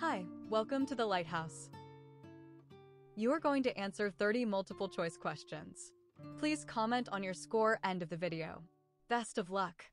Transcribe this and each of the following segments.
Hi, welcome to the Lighthouse. You are going to answer 30 multiple choice questions. Please comment on your score end of the video. Best of luck!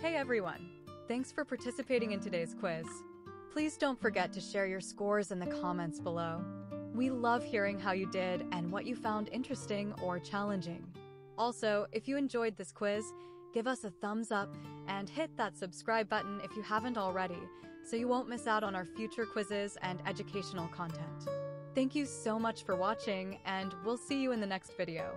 Hey everyone! Thanks for participating in today's quiz. Please don't forget to share your scores in the comments below. We love hearing how you did and what you found interesting or challenging. Also, if you enjoyed this quiz, give us a thumbs up and hit that subscribe button if you haven't already so you won't miss out on our future quizzes and educational content. Thank you so much for watching, and we'll see you in the next video.